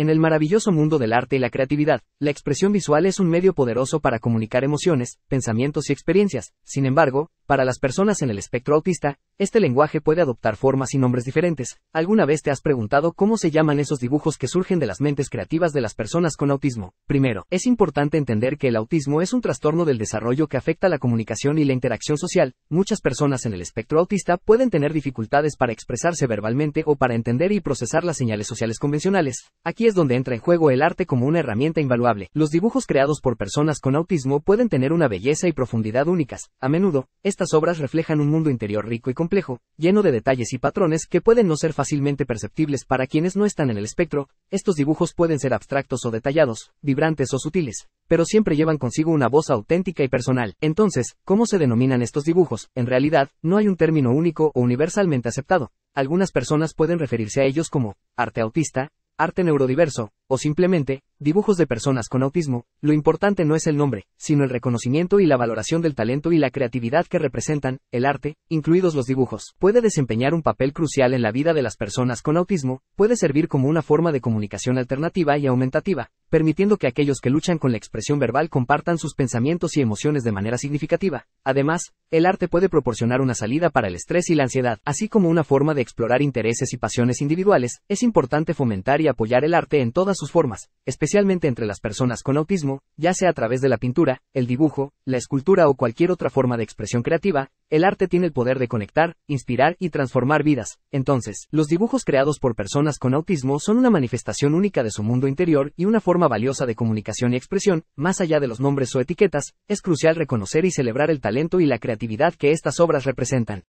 En el maravilloso mundo del arte y la creatividad, la expresión visual es un medio poderoso para comunicar emociones, pensamientos y experiencias. Sin embargo, para las personas en el espectro autista, este lenguaje puede adoptar formas y nombres diferentes. ¿Alguna vez te has preguntado cómo se llaman esos dibujos que surgen de las mentes creativas de las personas con autismo? Primero, es importante entender que el autismo es un trastorno del desarrollo que afecta la comunicación y la interacción social. Muchas personas en el espectro autista pueden tener dificultades para expresarse verbalmente o para entender y procesar las señales sociales convencionales. Aquí es donde entra en juego el arte como una herramienta invaluable. Los dibujos creados por personas con autismo pueden tener una belleza y profundidad únicas. A menudo, estas obras reflejan un mundo interior rico y complejo, lleno de detalles y patrones que pueden no ser fácilmente perceptibles para quienes no están en el espectro. Estos dibujos pueden ser abstractos o detallados, vibrantes o sutiles, pero siempre llevan consigo una voz auténtica y personal. Entonces, ¿cómo se denominan estos dibujos? En realidad, no hay un término único o universalmente aceptado. Algunas personas pueden referirse a ellos como arte autista, arte neurodiverso, o simplemente, dibujos de personas con autismo, lo importante no es el nombre, sino el reconocimiento y la valoración del talento y la creatividad que representan, el arte, incluidos los dibujos, puede desempeñar un papel crucial en la vida de las personas con autismo, puede servir como una forma de comunicación alternativa y aumentativa, permitiendo que aquellos que luchan con la expresión verbal compartan sus pensamientos y emociones de manera significativa. Además, el arte puede proporcionar una salida para el estrés y la ansiedad, así como una forma de explorar intereses y pasiones individuales, es importante fomentar y apoyar el arte en todas sus formas, especialmente entre las personas con autismo, ya sea a través de la pintura, el dibujo, la escultura o cualquier otra forma de expresión creativa, el arte tiene el poder de conectar, inspirar y transformar vidas. Entonces, los dibujos creados por personas con autismo son una manifestación única de su mundo interior y una forma valiosa de comunicación y expresión, más allá de los nombres o etiquetas, es crucial reconocer y celebrar el talento y la creatividad que estas obras representan.